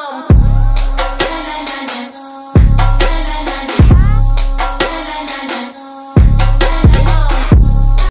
Um,